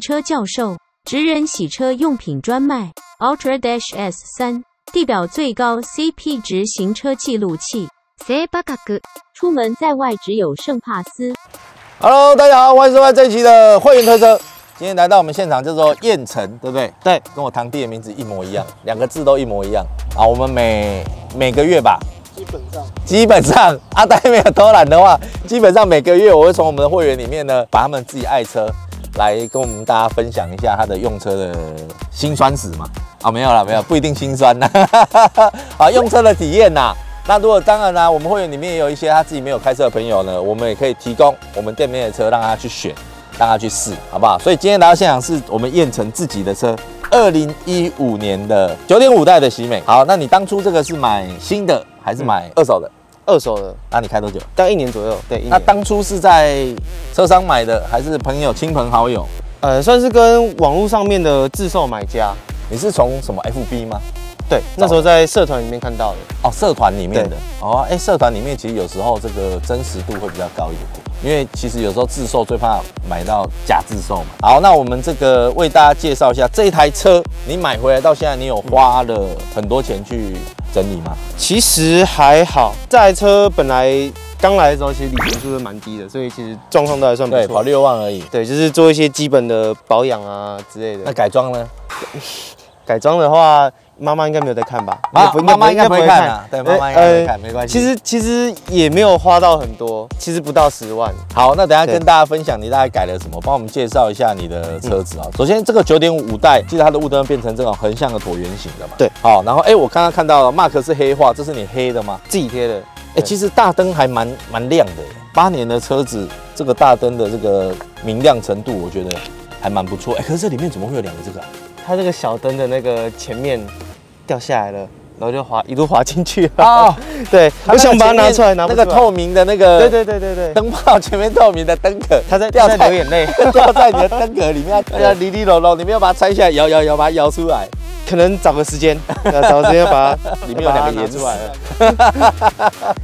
车教授，职人洗车用品专卖，Ultra Dash S 三，地表最高 CP 值行车记录器。C 八格，出门在外只有圣帕斯。Hello，大家好，欢迎收看这一期的会员推车。今天来到我们现场叫做燕城，对不对？对，跟我堂弟的名字一模一样，两个字都一模一样。啊，我们每每个月吧，基本上基本上阿呆没有偷懒的话，基本上每个月我会从我们的会员里面呢，把他们自己爱车来跟我们大家分享一下他的用车的辛酸史嘛。啊，没有啦，没有，不一定辛酸呐。啊，用车的体验呐。那如果当然啦、我们会员里面也有一些他自己没有开车的朋友呢，我们也可以提供我们店面的车让他去选，让他去试，好不好？所以今天来到现场是我们燕城自己的车，二零一五年的九点五代的喜美。好，那你当初这个是买新的还是买二手的？二手的，那你开多久？大概一年左右，对。那当初是在车商买的，还是朋友、亲朋好友？呃，算是跟网络上面的自售买家，你是从什么 FB 吗？对，那时候在社团里面看到的。哦，社团里面的哦，哎，社团里面其实有时候这个真实度会比较高一点点，因为其实有时候自售最怕买到假自售嘛。好，那我们这个为大家介绍一下这一台车，你买回来到现在，你有花了很多钱去整理吗？其实还好，这台车本来刚来的时候，其实里程数是蛮低的，所以其实状况都还算不对，跑。六万而已。对，就是做一些基本的保养啊之类的那。改装呢？改装的话，妈妈应该没有在看吧？妈不妈妈应该不会看啊，对，呃妈妈应该不会看，没关系。其实其实也没有花到很多，其实不到十万。好，那等下跟大家分享你大概改了什么，帮我们介绍一下你的车子啊。首先，这个九点五代，记得它的雾灯变成这种横向的椭圆形的嘛。对。好，然后哎，我刚刚看到了，Mark 是黑化，这是你黑的吗？自己贴的，哎，其实大灯还蛮蛮亮的，八年的车子，这个大灯的这个明亮程度，我觉得还蛮不错。哎，可是这里面怎么会有两个这个啊？它这个小灯的那个前面掉下来了，然后就滑一路滑进去了。哦，对，我想把它拿出来，拿。那个透明的那个，对对对对对，灯泡前面透明的灯壳，它在掉在在流眼泪，掉在你的灯壳里面，要哩哩隆隆，你没有把它拆下来，摇摇摇，把它摇出来。可能找个时间，要找个时间把它里面有两个 盐出来了。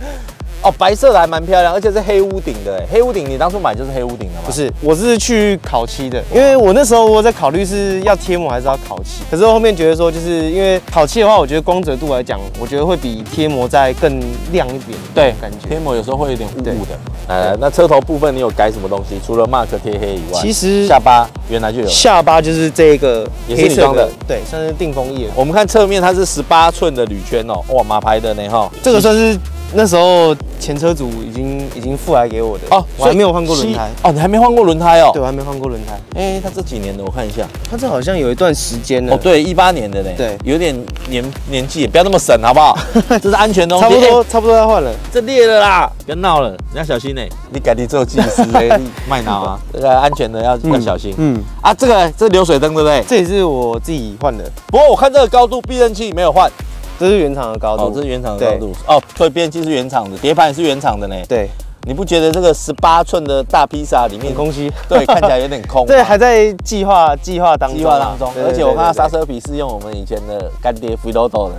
哦，白色的还蛮漂亮，而且是黑屋顶的。哎黑屋顶，你当初买就是黑屋顶的吗？不，是，我是去烤漆的，因为我那时候我在考虑是要贴膜还是要烤漆，可是我后面觉得说，就是因为烤漆的话，我觉得光泽度来讲，我觉得会比贴膜再更亮一点，对，感觉。贴膜有时候会有点雾雾的。呃，那车头部分你有改什么东西？除了 Mark 贴黑以外，其实下巴原来就有。下巴就是这个也是你装的，对，算是定风叶。我们看侧面，它是十八寸的铝圈哦，哇，马牌的呢哈。这个算是那时候前车主已经已经付来给我的哦，我还没有换过轮胎，哦，你还没换过轮胎哦？对，我还没换过轮胎。哎，它这几年的我看一下。它这好像有一段时间了，哦，对，一八年的呢。对有点年年纪，不要那么省好不好？这是安全东西。差不多哎差不多要换了。这裂了啦，不要闹了，你要小心呢、你改天做技师哎，你 卖脑啊，这个安全的要要小心。嗯，啊，这个这流水灯对不对？这也是我自己换的，不过我看这个高度避震器没有换，这是原厂的高哦，度。这是原厂的高度。哦，对，避震器是原厂的，碟盘也是原厂的呢。对，你不觉得这个十八寸的大披萨里面很，空虚。对，看起来有点空吗？这还在计划计划当中啊。计划当中，而且我看到刹。对对对车皮是用我们以前的干爹 Filodo 的，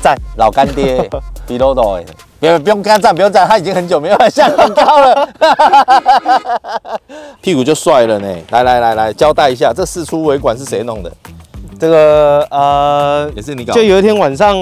赞老干爹 Filodo 哎，不用不用跟他站，不用站，他已经很久没有下很高了，屁股就帅了呢。来来来来，交代一下，这四出尾管是谁弄的？这个呃，也是你搞？就有一天晚上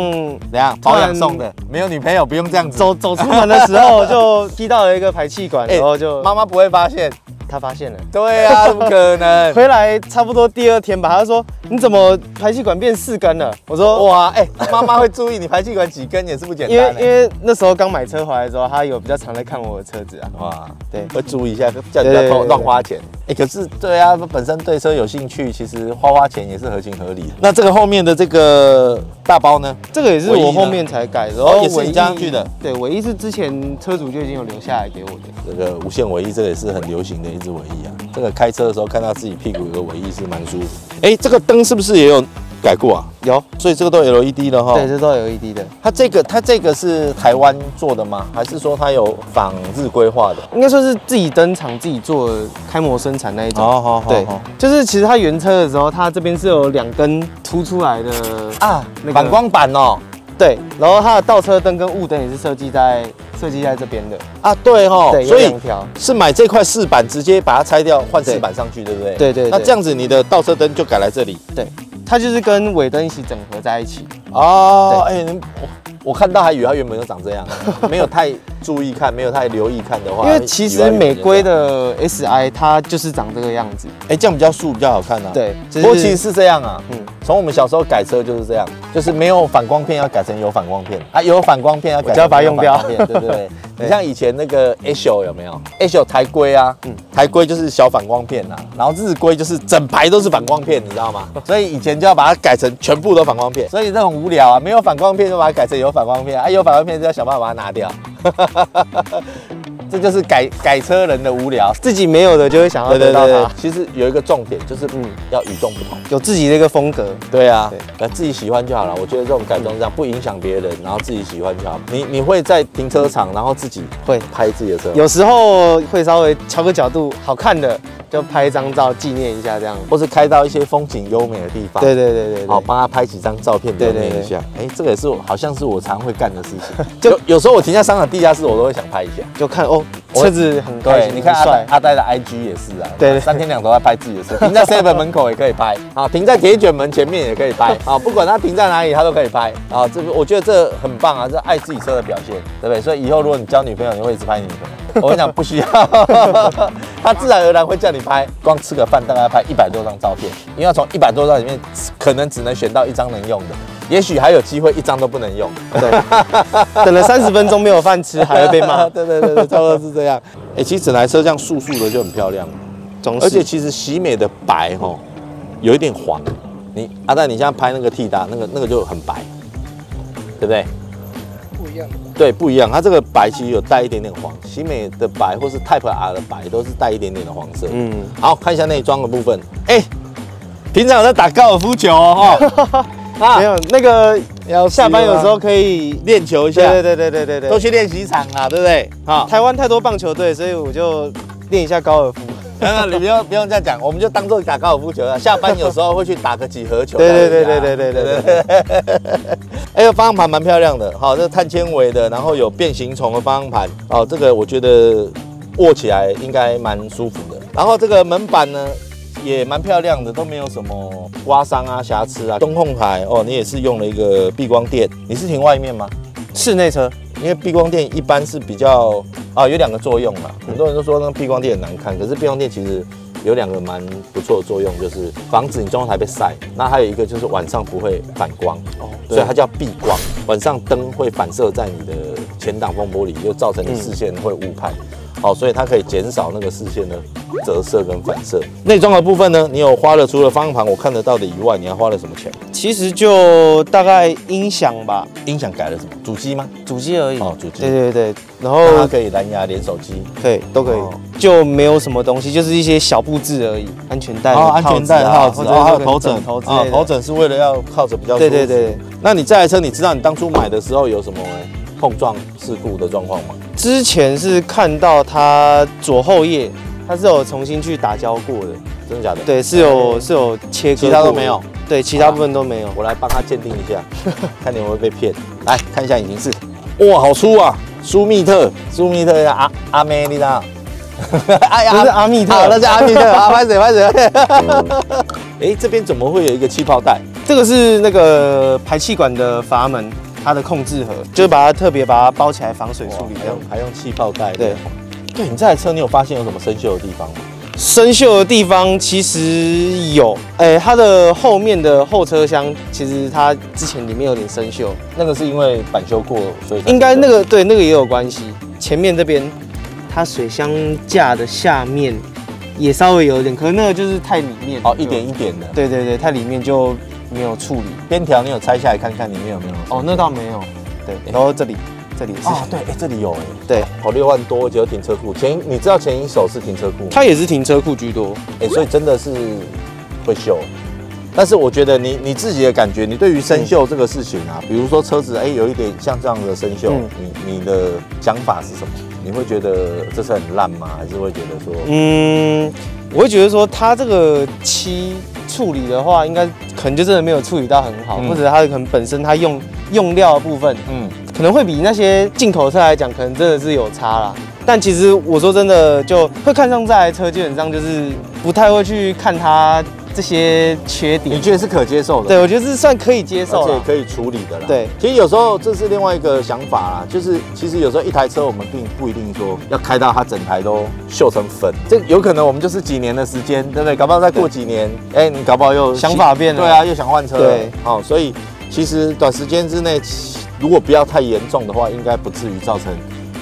怎样保养送的？没有女朋友不用这样子。走走出门的时候，就踢到了一个排气管，哎然后就妈妈不会发现。他发现了。对啊，怎么可能？回来差不多第二天吧，他说你怎么排气管变四根了？我说哇，哎，妈妈会注意你排气管几根也是不简单 因为单。因为那时候刚买车回来的时候，他有比较常在看我的车子啊。哇，对会注意一下，叫你不要乱对对对乱花钱。哎、可是对啊，本身对车有兴趣，其实花花钱也是合情合理的。那这个后面的这个大包呢？这个也是我后面才改的，然哦也是你后尾翼加上去的。对，尾翼是之前车主就已经有留下来给我的。这个无线尾翼，这个也是很流行的一支尾翼啊。这个开车的时候看到自己屁股有个尾翼是蛮舒服。哎、这个灯是不是也有改过啊？有，所以这个都 LED 的哈。对，这都有 LED 的。它这个它这个是台湾做的吗？还是说它有仿日规划的？应该算是自己登场自己做的开模生产那一种。好好对，就是其实它原车的时候，它这边是有两根凸出来的啊那，个反光板哦。对，然后它的倒车灯跟雾灯也是设计在设计在这边的，啊，对哈，对，所以，是买这块饰板，直接把它拆掉换饰板上去，对不对？对对对那这样子你的倒车灯就改来这里对，它就是跟尾灯一起整合在一起。哦。哎，你我我看到还以为它原本就长这样，没有太注意看，没有太留意看的话，因为其实美规的 SI 它就是长这个样子。哎，这样比较素，比较好看啊。，对，不过其实是这样啊。嗯，从我们小时候改车就是这样，就是没有反光片要改成有反光片啊，有反光片要改成要把它用掉没有反光片对不 对？你像以前那个 H 有没有？H 台规啊，嗯台规就是小反光片呐、然后日规就是整排都是反光片，你知道吗？所以以前就要把它改成全部都反光片，所以这很无聊啊，没有反光片就把它改成有反光片啊，有反光片就要想办法把它拿掉，这就是改改车人的无聊。自己没有的就会想要得到它，其实有一个重点就是嗯要与众不同。有自己的一个风格。对啊对，那自己喜欢就好了。我觉得这种改装这样不影响别人，然后自己喜欢就好。你你会在停车场，然后自己会拍自己的车，有时候会稍微调个角度，好看的就拍一张照纪念一下，这样。或是开到一些风景优美的地方，对对对对好，帮他拍几张照片留念一下。哎，这个也是我好像是我常会干的事情。就有时候我停在商场地下室，我都会想拍一下。就看哦，我车子很高你看阿呆。阿呆的 IG 也是啊，对。对 三天两头在拍自己的车，停在 seven 门口也可以拍，啊，停在铁卷门前面也可以拍，啊，不管他停在哪里，他都可以拍，啊，这个我觉得这很棒啊，这爱自己车的表现，对不对？所以以后如果你交女朋友，你会一直拍你女朋友，我跟你讲不需要，他自然而然会叫你拍，光吃个饭大概要拍一百多张照片，因为要从一百多张里面可能只能选到一张能用的，也许还有机会一张都不能用。对，等了三十分钟没有饭吃，还会被骂。对对对对，差不多是这样。哎、其实整台车这样素素的就很漂亮而且其实喜美的白哈，有一点黄。你阿蛋，你现在拍那个 T 大，那个那个就很白，对不对？不一样的。对，不一样。它这个白其实有带一点点黄，喜美的白或是 Type R 的白都是带一点点的黄色。嗯，好看一下内装的部分。哎、平常有在打高尔夫球哦，哈 啊没有那个要下班有时候可以。练球一下，对对对对对对对。都去练习场啊，对不对？好，台湾太多棒球队，所以我就练一下高尔夫。啊，你不用不用这样讲，我们就当做打高尔夫球了。下班有时候会去打个几何球。对对对对对对对对对。哎呦，方向盘蛮漂亮的，好，这碳纤维的，然后有变形虫的方向盘，哦，这个我觉得握起来应该蛮舒服的。然后这个门板呢也蛮漂亮的，都没有什么刮伤啊、瑕疵啊。中控台哦，你也是用了一个避光垫，你是停外面吗？室内车，因为避光垫一般是比较啊有两个作用嘛，很多人都说那个避光垫很难看，可是避光垫其实有两个蛮不错的作用，就是防止你中控台被晒，那还有一个就是晚上不会反光，哦所以它叫避光，晚上灯会反射在你的前挡风玻璃，就造成你视线会误判。好，所以它可以减少那个视线的折射跟反射。内装的部分呢，你有花了除了方向盘我看得到的以外，你还花了什么钱？其实就大概音响吧，音响改了什么？主机吗？主机而已。哦，主机。对对对，然后它后可以蓝牙连手机。可以都可以哦，就没有什么东西，就是一些小布置而已，安全带安全带的套子，然后还有头枕，啊，头枕是为了要靠着比较舒服。对对对。那你这台车，你知道你当初买的时候有什么碰撞事故的状况吗？之前是看到它左后叶，它是有重新去打胶过的，真的假的？对，是有是有切割，其他都没有，对，其他部分都没有。我来帮他鉴定一下，看你会不会被骗。来看一下引擎室，哇，好粗啊！舒密特，舒密特的阿阿妹，你知道？哎不是阿密特好，那是阿密特，啊，拍水拍水。哎，这边怎么会有一个气泡袋？这个是那个排气管的阀门，它的控制盒，就是把它特别把它包起来防水处理这样还用。还用气泡袋？对，对你这台车，你有发现有什么生锈的地方吗？生锈的地方其实有，哎、它的后面的后车厢其实它之前里面有点生锈，那个是因为板修过，所以才应该那个对那个也有关系。前面这边它水箱架的下面也稍微有一点，可能那个就是太里面哦，一就点一点的。对对对，太里面就没有处理。边条你有拆下来看看里面有没有？哦，那倒没有。对，然后这里这里哦，对，哎，这里有哎，对，跑六万多，只有停车库。前你知道前一手是停车库？它也是停车库居多。哎，所以真的是会锈。但是我觉得你你自己的感觉，你对于生锈这个事情啊，比如说车子哎有一点像这样的生锈，嗯你你的想法是什么？你会觉得这车很烂吗？还是会觉得说，嗯，我会觉得说它这个漆处理的话，应该可能就真的没有处理到很好，嗯或者它可能本身它用用料的部分嗯，可可能会比那些进口车来讲，可能真的是有差啦。但其实我说真的，就会看上这台车，基本上就是不太会去看它这些缺点。你觉得是可接受的？对，我觉得是算可以接受了。而且可以处理的啦。对，其实有时候这是另外一个想法啦，就是其实有时候一台车我们并不一定说要开到它整台都锈成粉，这有可能我们就是几年的时间，对不对？搞不好再过几年，哎，你搞不好又想法变了。对啊，又想换车。对，哦，所以其实短时间之内，如果不要太严重的话，应该不至于造成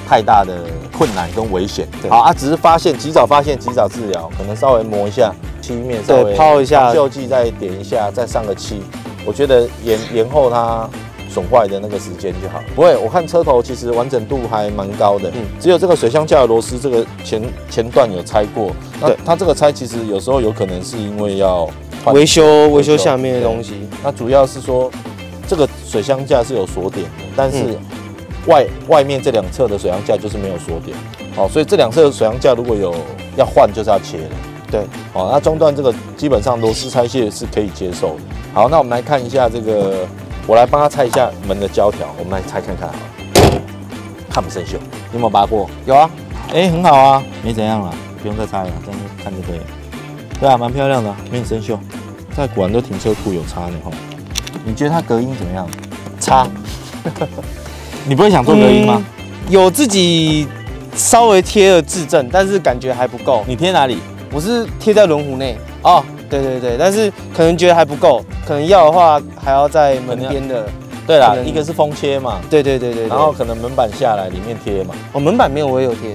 太大的困难跟危险。对好啊，只是发现及早发现及早治疗，可能稍微磨一下漆面，稍微对抛一下。防锈剂再点一下，再上个漆，我觉得延延后它损坏的那个时间就好。不会，我看车头其实完整度还蛮高的，嗯。只有这个水箱架的螺丝这个前前段有拆过，那对。它这个拆其实有时候有可能是因为要维修维修下面的东西，那主要是说，这个水箱架是有锁点的，但是嗯。外、外面这两侧的水箱架就是没有锁点，哦，所以这两侧的水箱架如果有要换，就是要切的，对，哦，那中段这个基本上螺丝拆卸是可以接受的。好，那我们来看一下这个，我来帮他拆一下门的胶条，我们来拆看看好了，看不生锈，你有没有拔过？有啊，哎、很好啊，没怎样了，不用再拆了，这样看就可以了。对啊，蛮漂亮的啊，没有生锈。在果然都停车库有差的哈。你觉得它隔音怎么样？差 你不会想做隔音吗？有自己稍微贴了质证，但是感觉还不够。你贴哪里？我是贴在轮毂内，哦，对对对，但是可能觉得还不够，可能要的话还要在门边的，对啦一个是封切嘛，对对对对对。然后可能门板下来里面贴嘛。哦门板面我也有贴，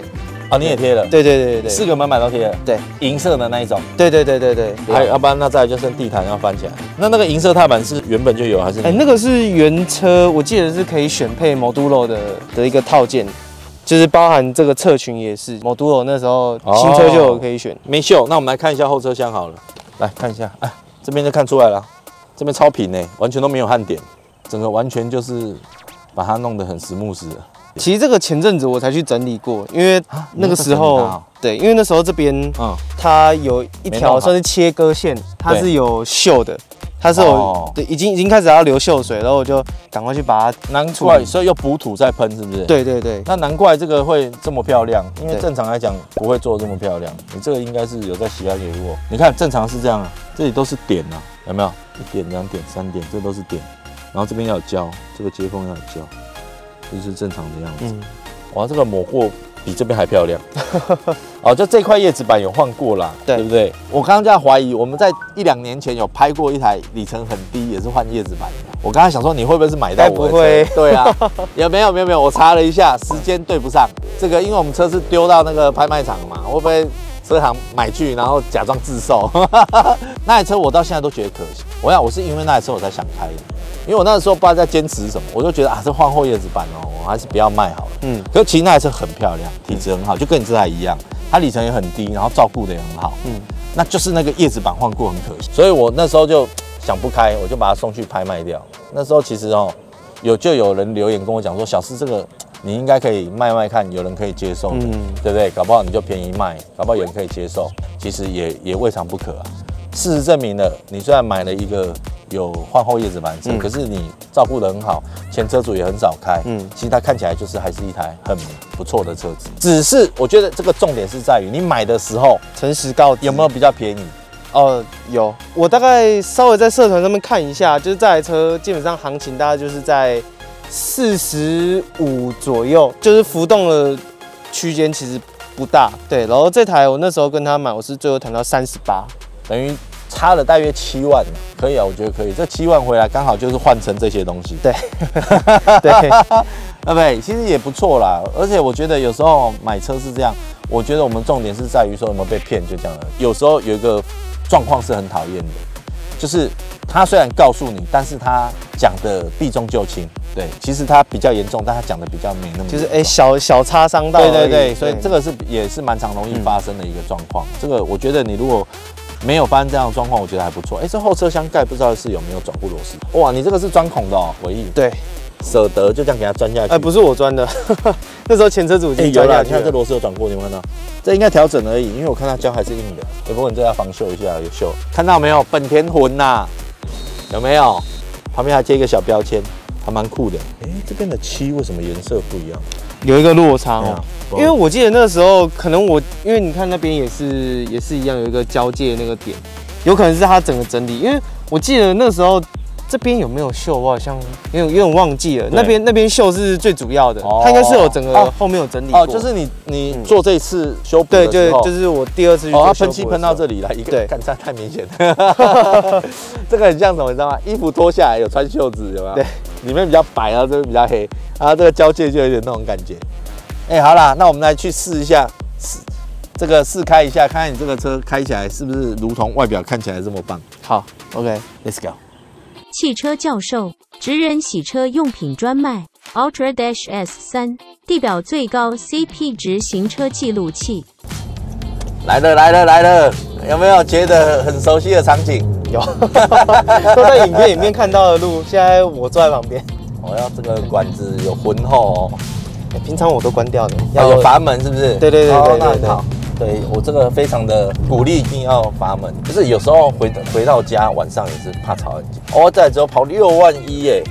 哦，你也贴了，对对对对对，四个门板都贴了，对银色的那一种。对对对对对。还有，要不然那再来就剩地毯要翻起来。那那个银色踏板是原本就有还是？哎、那个是原车，我记得是可以选配 Modulo 的的一个套件，就是包含这个侧裙也是 Modulo 那时候哦新车就有可以选。没锈。那我们来看一下后车厢好了，来看一下，哎，这边就看出来了，这边超平呢，完全都没有焊点，整个完全就是把它弄得很实木实的。其实这个前阵子我才去整理过，因为啊那个时候哦对，因为那时候这边嗯，它有一条算是切割线，它是有锈的，它是有、已经已经开始要流锈水，然后我就赶快去把它，难怪，所以又补土再喷，是不是？。对对对，那难怪这个会这么漂亮，因为正常来讲不会做这么漂亮。你这个应该是有在洗白给过。你看正常是这样啊，这里都是点啊，有没有？一点、两点、三点，这都是点。然后这边要有胶，这个接缝要有胶，这是正常的样子。嗯，哇，这个抹过比这边还漂亮。哦，就这块叶子板有换过啦，对对不对？我刚刚在怀疑，我们在一两年前有拍过一台里程很低，也是换叶子板的。我刚才想说，你会不会是买到该我的不会车？对啊，有没有没有没有？我查了一下，时间对不上。这个因为我们车是丢到那个拍卖场嘛，会不会车行买去，然后假装自售？那台车我到现在都觉得可惜。我想我是因为那台车我才想开的，因为我那时候不知道在坚持什么，我就觉得啊，这换后叶子板哦，我还是不要卖好了。嗯可是其实那台车很漂亮，体质很好，就跟你这台一样，它里程也很低，然后照顾的也很好。嗯那就是那个叶子板换过很可惜，所以我那时候就想不开，我就把它送去拍卖掉。那时候其实哦，有就有人留言跟我讲说，小四这个你应该可以卖卖看，有人可以接受的，嗯对不对？搞不好你就便宜卖，搞不好有人可以接受，其实也也未尝不可啊。事实证明了，你虽然买了一个有换后叶子板的车，嗯可是你照顾得很好，前车主也很少开，嗯其实它看起来就是还是一台很不错的车子。只是我觉得这个重点是在于你买的时候诚实告有没有比较便宜？哦，有，我大概稍微在社团上面看一下，就是这台车基本上行情大概就是在四十五左右，就是浮动的区间其实不大。对，然后这台我那时候跟他买，我是最后谈到三十八。等于差了大约七万，可以啊，我觉得可以。这七万回来刚好就是换成这些东西，对，对，对不对？其实也不错啦。而且我觉得有时候买车是这样，我觉得我们重点是在于说有没有被骗，就这样了。有时候有一个状况是很讨厌的，就是他虽然告诉你，但是他讲的避重就轻。对，其实他比较严重，但他讲的比较没那么就是哎、小小擦伤到。对对对，所以这个个是也是蛮常容易发生的一个状况。这个我觉得你如果没有发生这样的状况，我觉得还不错。哎，这后车厢盖不知道是有没有转护螺丝？哇，你这个是钻孔的哦，回忆对，舍得就这样给它钻下去。哎、不是我钻的，那时候前车主已经钻下去了。你看这螺丝有转过，你有没有看到？这应该调整而已，因为我看它胶还是硬的。哎，不过你这要防锈一下，有锈。看到没有？本田魂呐、有没有？旁边还贴一个小标签，还蛮酷的。哎，这边的漆为什么颜色不一样？有一个落差哦，因为我记得那时候可能我，因为你看那边也是也是一样有一个交界那个点，有可能是它整个整理，因为我记得那时候这边有没有锈，我好像有点有点忘记了。那边那边锈是最主要的，哦它应该是有整个哦后面有整理过。哦，就是你你嗯做这次修补对的时候，对，就是我第二次去喷漆喷到这里来，一个对干这太明显了。这个很像什么，你知道吗？衣服脱下来有穿袖子，有没有？对，里面比较白，然后这边比较黑，然后这个交界就有点那种感觉。哎、好啦，那我们来去试一下，试这个试开一下，看看你这个车开起来是不是如同外表看起来这么棒。好，OK，Let's go。汽车教授，职人洗车用品专卖，Ultra Dash S 三，地表最高 CP 值行车记录器。来了来了来了，有没有觉得很熟悉的场景？有，都在影片里面看到的路，现在我坐在旁边。我、要这个管子有浑厚哦。欸平常我都关掉的，要有阀门是不是？对对对哦对对。对我这个非常的鼓励，一定要阀门。就是有时候回回到家晚上也是怕吵很久。哦，在之后跑六万一耶，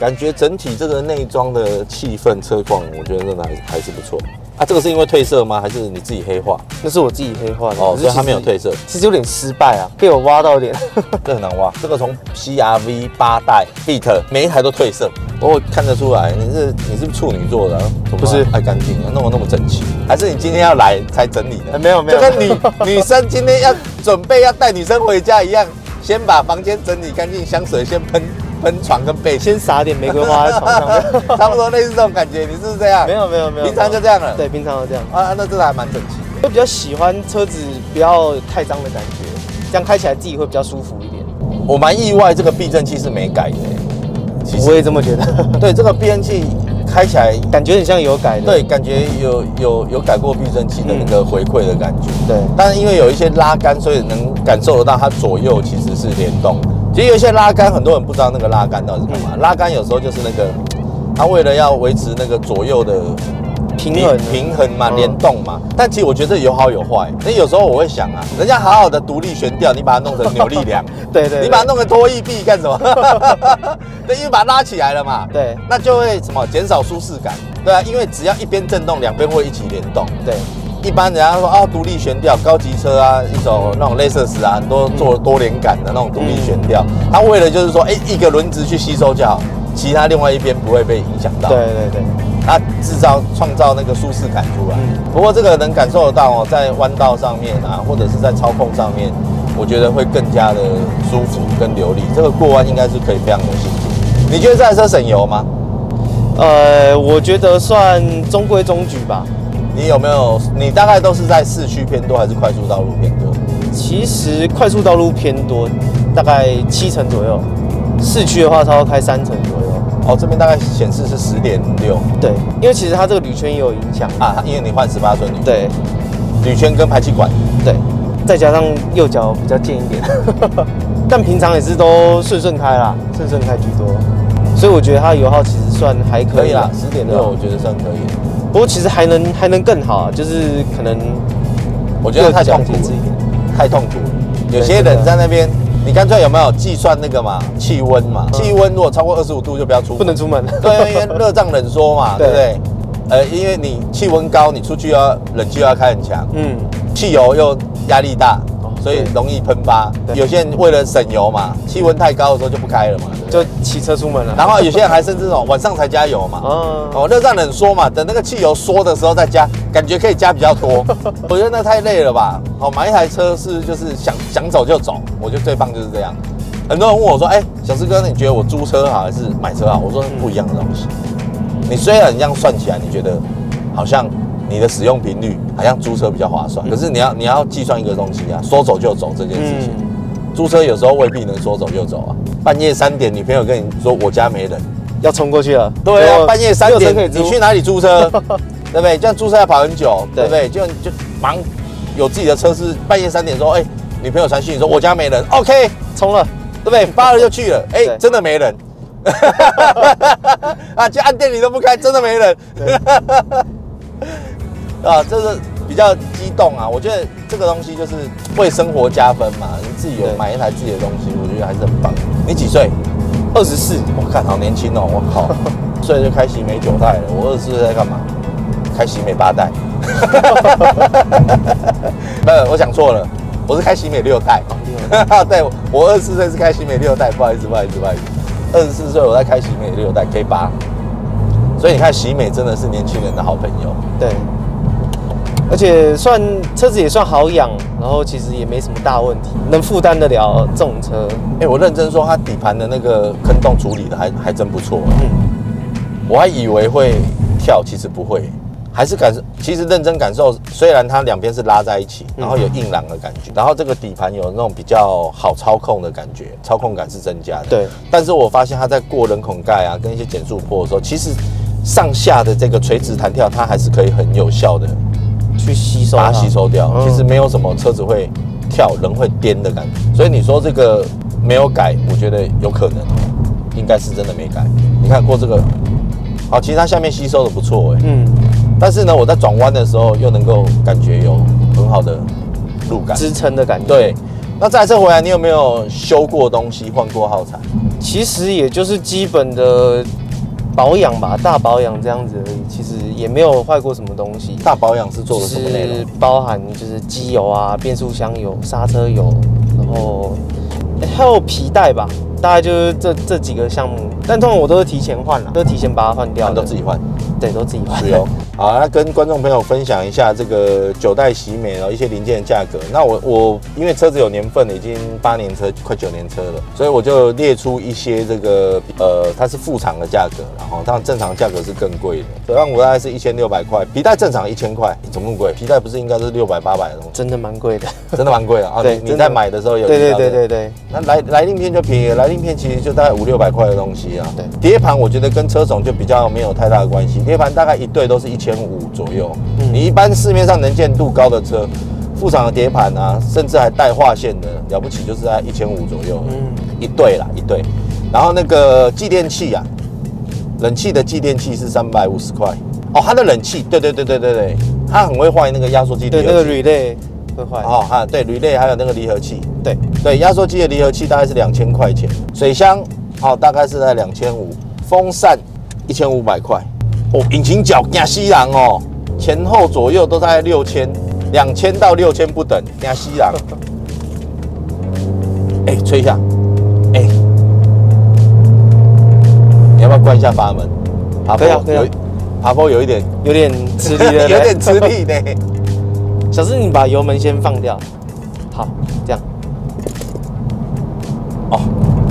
感觉整体这个内装的气氛车况，我觉得真的还是还是不错。啊，这个是因为褪色吗？还是你自己黑化？那是我自己黑化的。哦，所以它没有褪色，其实有点失败啊，被我挖到点。这很难挖。这个从 CRV 八代 Beat 每一台都褪色，我看得出来你是你是处女座的啊、不是爱干净啊，弄得那么整齐，还是你今天要来才整理的？哎没有没有就跟女女生今天要准备要带女生回家一样，先把房间整理干净，香水先喷喷床跟被，先撒点玫瑰花在床上面。差不多类似这种感觉，你是不是这样？没有没有没有，平常就这样了。对，平常就这样。啊，那真的还蛮整齐。我比较喜欢车子不要太脏的感觉，这样开起来自己会比较舒服一点。我蛮意外，这个避震器是没改的欸。其我也这么觉得，对这个避震器开起来，感觉很像有改的。对，感觉有有有改过避震器的那个回馈的感觉。对但是因为有一些拉杆，所以能感受得到它左右其实是联动的。其实有些拉杆，很多人不知道那个拉杆到底是干嘛。拉杆有时候就是那个，它为了要维持那个左右的平衡平衡嘛，嗯联动嘛。但其实我觉得有好有坏。那有时候我会想啊，人家好好的独立悬吊，你把它弄成扭力梁，对对，你把它弄成拖曳臂干什么？对，因为把它拉起来了嘛。对那就会什么减少舒适感，对啊，因为只要一边震动，两边会一起联动。对一般人家说啊，独立悬吊，高级车啊，一种那种类似斯啊，很多做多连杆的那种独立悬吊，它为了就是说，哎、一个轮子去吸收就好，其他另外一边不会被影响到。对对对，它制造创造那个舒适感出来。嗯不过这个能感受得到哦，在弯道上面啊，或者是在操控上面，我觉得会更加的舒服跟流利。这个过弯应该是可以非常有信心。你觉得这台车省油吗？呃，我觉得算中规中矩吧。你有没有？你大概都是在市区偏多，还是快速道路偏多？其实快速道路偏多，大概七成左右；市区的话，差不多开三成左右。哦，这边大概显示是十点六对，因为其实它这个铝圈也有影响。啊，因为你换十八寸铝，对铝圈跟排气管，对，再加上右脚比较贱一点，但平常也是都顺顺开啦，顺顺开居多。所以我觉得它的油耗其实算还可以啦可以啦，，十点六我觉得算可以。不过其实还能还能更好啊，就是可能我觉得太痛苦了。太痛苦了。有些人在那边，你干脆有没有计算那个嘛气温嘛？气温如果超过二十五度就不要出门，不能出门。对，因为热胀冷缩嘛，对对不对？呃，因为你气温高，你出去要冷气又要开很强，嗯，汽油又压力大哦，所以容易喷发。有些人为了省油嘛，气温太高的时候就不开了嘛，就骑车出门了。然后有些人还甚至这种晚上才加油嘛。哦，哦，热胀冷缩嘛，等那个汽油缩的时候再加，感觉可以加比较多。我觉得那太累了吧。哦，买一台车是就是想想走就走，我觉得最棒就是这样。很多人问我说：“哎、小师哥，你觉得我租车好还是买车好？”我说不一样的东西。你虽然这样算起来，你觉得好像你的使用频率好像租车比较划算，可是你要你要计算一个东西啊，说走就走这件事情。嗯，租车有时候未必能说走就走啊。半夜三点，女朋友跟你说我家没人，要冲过去了。对啊，半夜三点你去哪里租车？对不对？这样租车要跑很久，对对不对？就就忙有自己的车是半夜三点说，哎，女朋友传讯息说我家没人，OK，冲了？对不对？发了就去了，哎，对真的没人。啊，就按电铃都不开，真的没人。啊，这是比较激动啊！我觉得这个东西就是为生活加分嘛。你自己有买一台自己的东西，我觉得还是很棒。你几岁？二十四，我看好年轻哦，我靠，岁就开喜美九代了，我二十四岁在干嘛？开喜美八代。不，我想错了，我是开喜美六代。对，我二十四岁是开喜美六代，不好意思，不好意思，不好意思。二十四岁我在开喜美六代 K 八，所以你看喜美真的是年轻人的好朋友。对，而且算车子也算好养，然后其实也没什么大问题，能负担得了这种车。哎、我认真说，它底盘的那个坑洞处理的还还真不错。嗯，我还以为会跳，其实不会，还是感受。其实认真感受，虽然它两边是拉在一起，然后有硬朗的感觉，然后这个底盘有那种比较好操控的感觉，操控感是增加的。对，但是我发现它在过人孔盖啊，跟一些减速坡的时候，其实上下的这个垂直弹跳，它还是可以很有效的去吸收把它吸收掉。嗯其实没有什么车子会跳，人会颠的感觉。所以你说这个没有改，我觉得有可能，应该是真的没改。你看过这个，好，其实它下面吸收的不错哎，嗯，但是呢，我在转弯的时候又能够感觉有很好的路感。支撑的感觉。，对，那这台车回来，你有没有修过东西，换过耗材？其实也就是基本的保养吧，大保养这样子而已。其实也没有坏过什么东西。大保养是做就了什么内容是？包含就是机油啊、变速箱油、刹车油，然后、还有皮带吧，大概就是这这几个项目。但通常我都是提前换了，都提前把它换掉都自己换。对，都自己换。是哦，好，那跟观众朋友分享一下这个九代喜美然后一些零件的价格。那我我因为车子有年份了，已经八年车，快九年车了，所以我就列出一些这个呃，它是副厂的价格，然后当然正常价格是更贵的。水浪五大概是一千六百块，皮带正常一千块，怎么那么贵？皮带不是应该是六百八百的吗？真的蛮贵的。真的蛮贵的啊！对你你在买的时候有对对对对对，那来来令片就便宜了，来令片其实就大概五六百块的东西啊。对碟盘我觉得跟车种就比较没有太大的关系，碟盘大概一对都是一千五左右。嗯你一般市面上能见度高的车，副厂的碟盘啊，甚至还带划线的，了不起就是在一千五左右，嗯一对啦一对。然后那个继电器啊，冷气的继电器是三百五十块。哦，它的冷气，对对对对对对，它很会坏那个压缩机离对那个 relay 会坏。哦，哈，对铝类还有那个离合器，对，对，压缩机的离合器大概是两千块钱，水箱好、大概是在两千五，风扇一千五百块，哦，引擎角亚西郎哦，前后左右都大概六千，两千到六千不等，亚西郎。哎、吹一下，哎、你要不要关一下阀门？爬坡有爬坡有一点，有点吃力的，有点吃。力呢。小志，你把油门先放掉。好，这样。哦，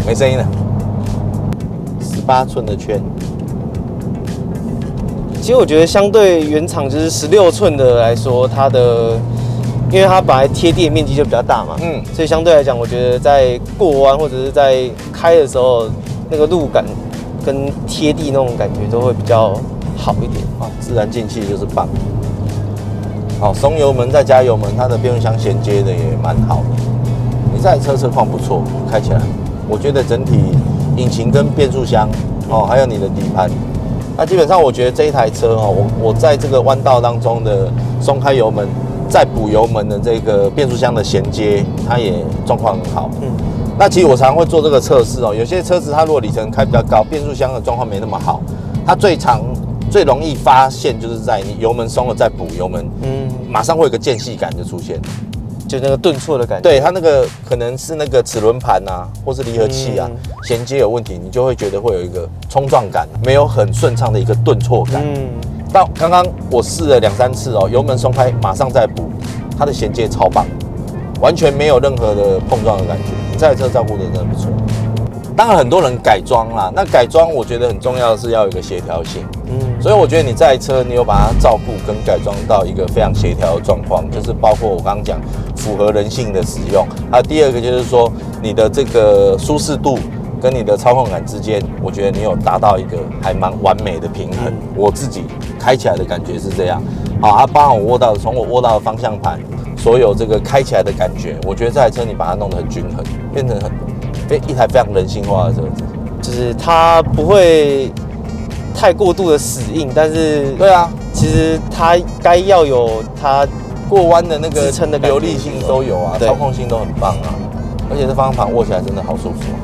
没声音了。十八寸的圈，其实我觉得相对原厂就是十六寸的来说，它的因为它本来贴地的面积就比较大嘛，嗯所以相对来讲，我觉得在过弯或者是在开的时候，那个路感跟贴地那种感觉都会比较好一点。啊，自然进气就是棒。好，松油门再加油门，它的变速箱衔接的也蛮好的。你这台车车况不错，开起来，我觉得整体引擎跟变速箱哦，还有你的底盘，那基本上我觉得这一台车哦，我我在这个弯道当中的松开油门，再补油门的这个变速箱的衔接，它也状况很好。嗯，那其实我常常会做这个测试哦，有些车子它如果里程开比较高，变速箱的状况没那么好，它最常最容易发现就是在你油门松了再补油门，嗯，马上会有个间隙感就出现。就那个顿挫的感觉。对它那个可能是那个齿轮盘啊，或是离合器啊嗯衔接有问题，你就会觉得会有一个冲撞感，没有很顺畅的一个顿挫感。嗯，到刚刚我试了两三次哦，油门松开马上再补，它的衔接超棒，完全没有任何的碰撞的感觉。你这台车照顾的真的不错。当然很多人改装啦，那改装我觉得很重要的是要有一个协调性，嗯，所以我觉得你这台车你有把它照顾跟改装到一个非常协调的状况，就是包括我刚刚讲符合人性的使用，还有第二个就是说你的这个舒适度跟你的操控感之间，我觉得你有达到一个还蛮完美的平衡。我自己开起来的感觉是这样，好，它包含我握到的，从我握到的方向盘，所有这个开起来的感觉，我觉得这台车你把它弄得很均衡，变成很非一台非常人性化的车子。就是它不会太过度的死硬，但是对啊，其实它该要有它过弯的那个支撑的流利性都有啊，操控性都很棒啊，而且这方向盘握起来真的好舒服、啊。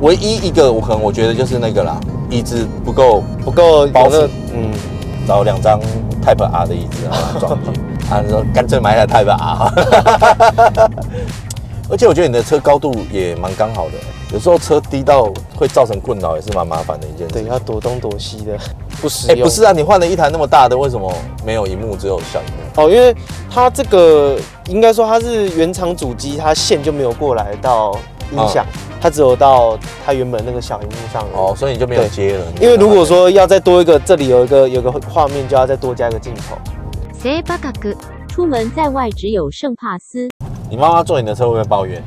唯一一个我可能我觉得就是那个啦，椅子不够不够包覆有那个嗯，找两张 Type R 的椅子啊装进去，他说干脆买台 Type R。而且我觉得你的车高度也蛮刚好的，有时候车低到会造成困扰，也是蛮麻烦的一件事。对，要躲东躲西的，不实哎、用。不是啊，你换了一台那么大的，为什么没有荧幕，只有小荧幕？哦，因为它这个应该说它是原厂主机，它线就没有过来到音响，它只有到它原本那个小荧幕上而已哦，所以你就没有对接了。因为如果说要再多一个，这里有一个有个画面，就要再多加一个镜头。セバカク。出门在外只有圣帕斯。你妈妈坐你的车会不会抱怨？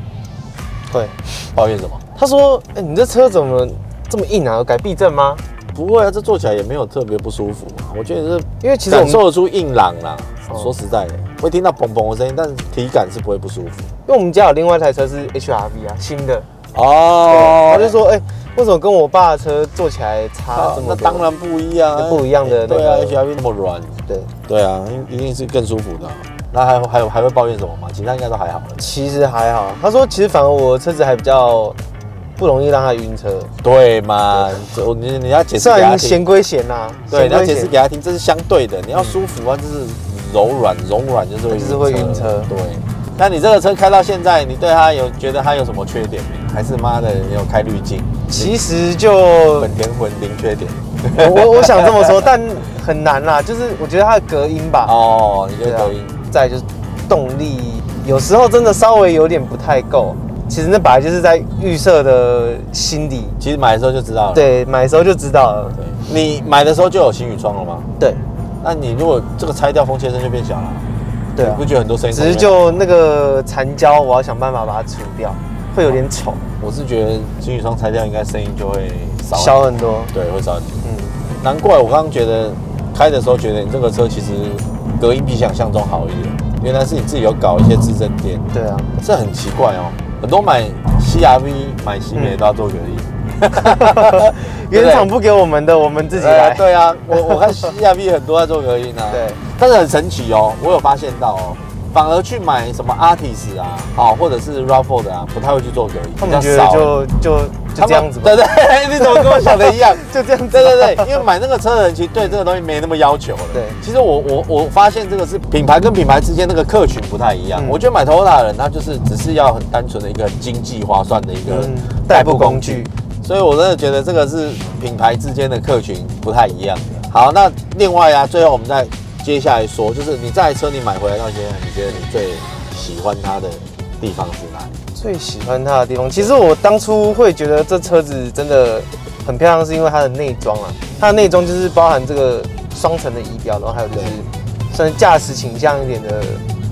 会，抱怨什么？ 他说：“哎、你这车怎么这么硬啊？有改避震吗不会啊，这坐起来也没有特别不舒服啊。我觉得是？”因为其实我受得出硬朗啦。哦说实在的，会听到砰砰的声音，但是体感是不会不舒服。因为我们家有另外一台车是 HRV 啊，新的。哦他就说：“哎、为什么跟我爸的车坐起来差啊这么多？”那当然不一样啊，不一样的那个对啊，HRV 那么软，对，对啊，一一定是更舒服的啊。那还有还有还会抱怨什么吗？其他应该都还好了。其实还好。他说：“其实反而我的车子还比较不容易让他晕车。对嘛？这你你要解释虽给他听然嫌，归闲呐，对，你要解释给他听，这是相对的。你要舒服啊，就是柔软，柔软就是会就是会晕车对，那你这个车开到现在，你对它有觉得它有什么缺点没？还是妈的你有开滤镜？其实就本田魂零缺点我我我想这么说，但很难啦。就是我觉得它的隔音吧，哦，你觉得隔音？再就是动力，有时候真的稍微有点不太够。其实那本来就是在预设的心理，其实买的时候就知道了。对，买的时候就知道了。对，你买的时候就有新雨窗了吗？对那你如果这个拆掉，风切声就变小了。对啊你不，觉得很多声音？只是就那个残胶，我要想办法把它除掉，会有点丑，我是觉得新雨窗拆掉，应该声音就会少小很多。对，会少很多。嗯，难怪我刚刚觉得开的时候觉得你这个车其实隔音比想象中好一点，原来是你自己有搞一些自震垫，对啊，这很奇怪哦。很多买 CRV 买新美都要做隔音，原厂不给我们的，我们自己呃来。对啊，我 我看 CRV 很多在做隔音啊。对，但是很神奇哦，我有发现到哦，反而去买什么 Artis 啊，好或者是 Rafford 的啊，不太会去做隔音，他们就就就这样子吧。对对，你怎么跟我想的一样？就这样子。对对对，因为买那个车的人其实对这个东西没那么要求了。对其实我我我发现这个是品牌跟品牌之间那个客群不太一样。嗯我觉得买 Toyota 的人他就是只是要很单纯的一个很经济划算的一个嗯，代步工具。所以我真的觉得这个是品牌之间的客群不太一样的。好，那另外啊，最后我们再接下来说，就是你这台车你买回来到现在，你觉得你最喜欢它的地方是哪里？最喜欢它的地方，其实我当初会觉得这车子真的很漂亮，是因为它的内装啊。它的内装就是包含这个双层的仪表，然后还有就是算是驾驶倾向一点的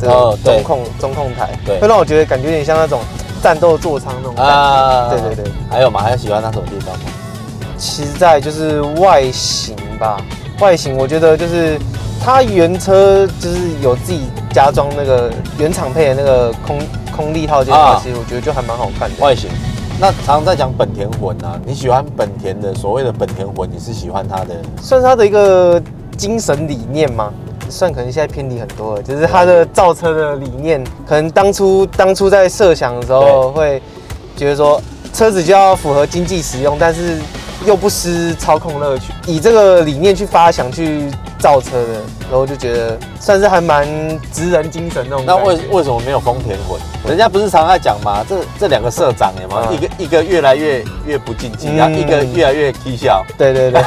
这个中控中控台，对会让我觉得感觉有点像那种战斗座舱那种感觉。啊对对对，还有吗？还有喜欢它什么地方吗？其实在就是外形吧，外形我觉得就是它原车就是有自己加装那个原厂配的那个空空力套件的话，啊其实我觉得就还蛮好看的。外形。那常常在讲本田魂啊，你喜欢本田的所谓的本田魂，你是喜欢它的算是它的一个精神理念吗？算可能现在偏离很多了，就是它的造车的理念，可能当初当初在设想的时候会觉得说车子就要符合经济实用，但是又不失操控乐趣，以这个理念去发想去造车的，然后就觉得算是还蛮职人精神那种那。为为什么没有丰田魂？人家不是常在讲吗？这这两个社长有吗？嗯一个一个越来越越不竞技，嗯然后一个越来越低效对对对，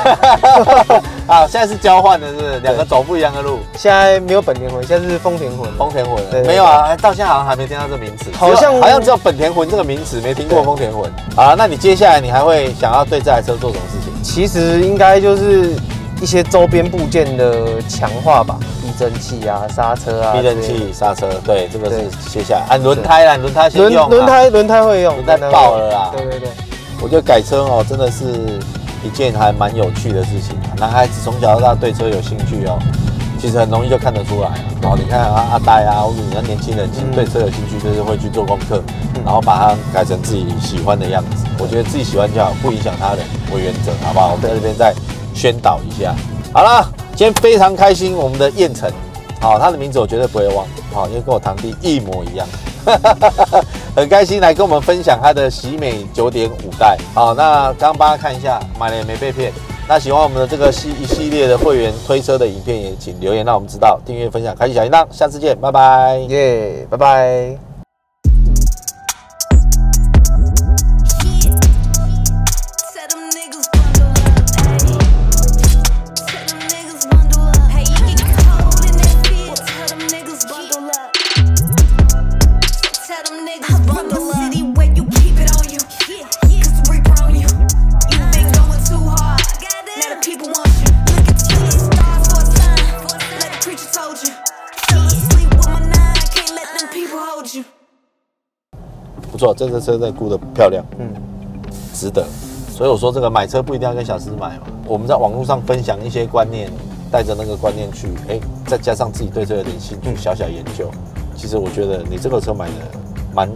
啊！现在是交换的，是不是？两个走不一样的路。现在没有本田魂，现在是丰田魂。丰田魂没有啊，到现在好像还没听到这名词，好像好像只有本田魂这个名词，没听过对丰田魂。啊，那你接下来你还会想要对这台车做什么事情？其实应该就是一些周边部件的强化吧，避震器啊、刹车啊、避震器、刹车，对，这个是卸下来。按轮胎啦，轮胎先轮用啊。轮胎轮胎会用，轮胎爆了啦对对对，我觉得改车哦，真的是一件还蛮有趣的事情啊。男孩子从小到大对车有兴趣哦，其实很容易就看得出来啊。哦，你看啊，阿呆啊，或者你看年轻人，其实嗯对车有兴趣，就是会去做功课，嗯然后把它改成自己喜欢的样子。我觉得自己喜欢就好，不影响他人为原则，好不好？我们在这边再宣导一下。好了，今天非常开心，我们的燕城，好，他的名字我绝对不会忘，好，因为跟我堂弟一模一样。很开心来跟我们分享他的喜美九点五代。好，那刚刚帮他看一下，买了也没被骗。那喜欢我们的这个系一系列的会员推车的影片，也请留言让我们知道，订阅、分享、开启小铃铛。下次见，拜拜。耶，拜拜。不错，这个车真的顾得漂亮，嗯，值得。所以我说这个买车不一定要跟小师买嘛，我们在网络上分享一些观念，带着那个观念去，哎，再加上自己对这个有点兴趣，小小研究，其实我觉得你这个车买的蛮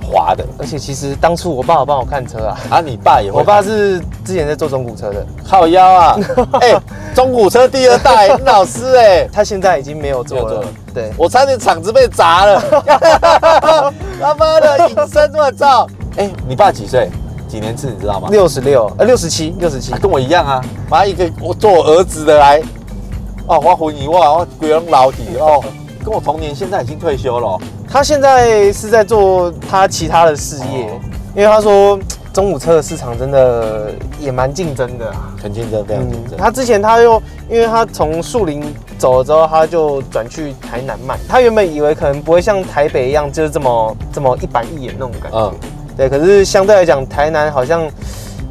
滑的。而且其实当初我爸有帮我看车啊，啊，你爸也会？我爸是之前在做中古车的，靠腰啊！哎、中古车第二代，老师哎、他现在已经没有做了没有做了。对，我差点厂子被砸了，他妈的隐身我操！哎、你爸几岁？几年次你知道吗？六十六，呃，六十七，六十七啊，。跟我一样啊，妈一个我做我儿子的来，哦，我混你哇，我鬼人老底哦，跟我同年，现在已经退休了哦、他现在是在做他其他的事业，哦因为他说中午车的市场真的也蛮竞争的啊。很竞争，非常竞争。他之前他又，因为他从树林走了之后，他就转去台南卖。他原本以为可能不会像台北一样，就是这么这么一板一眼那种感觉。嗯对，可是相对来讲，台南好像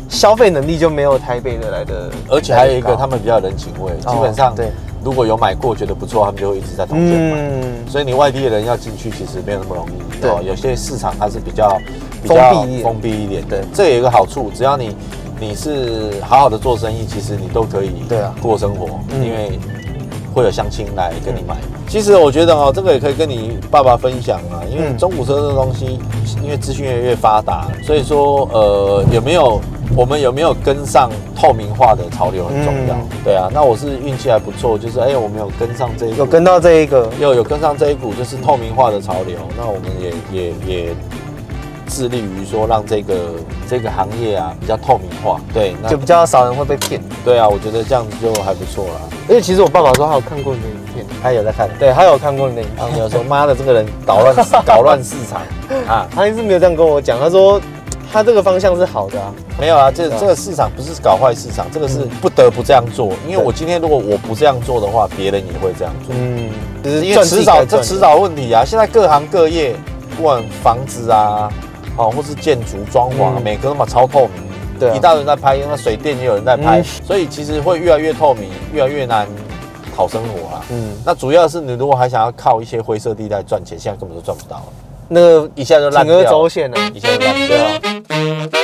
消费能力就没有台北的来的。而且还有一个，他们比较人情味，哦基本上对，如果有买过觉得不错，他们就会一直在同店买。嗯，所以你外地的人要进去，其实没有那么容易。对哦，有些市场它是比较比封较闭一点封闭一点。对这也有一个好处，只要你你是好好的做生意，其实你都可以对啊过生活，嗯因为会有相亲来跟你买。其实我觉得哦，这个也可以跟你爸爸分享啊，因为嗯中古车这个东西，因为资讯越来越发达，所以说呃有没有我们有没有跟上透明化的潮流很重要。嗯对啊，那我是运气还不错，就是哎我们有跟上这一股有跟到这一个，又有跟上这一股就是透明化的潮流，那我们也也也致力于说让这个这个行业啊比较透明化。对，那就比较少人会被骗。对啊，我觉得这样子就还不错啦。因为其实我爸爸说他有看过你的影片，他有在看，对他有看过你的影片有说妈的这个人捣乱 搞乱市场啊，他一直没有这样跟我讲，他说他这个方向是好的啊。没有啊，这这个市场不是搞坏市场，这个是不得不这样做，因为我今天如果我不这样做的话，别人也会这样做。嗯，只因为迟早这迟早问题啊！现在各行各业，不管房子啊，哦，或是建筑装潢每个都嘛超透明，对啊一大堆人在拍，那水电也有人在拍，嗯所以其实会越来越透明，越来越难讨生活啦。嗯，那主要是你如果还想要靠一些灰色地带赚钱，现在根本都赚不到了，那个一下就烂铤而，走险呢、啊。一下就烂掉。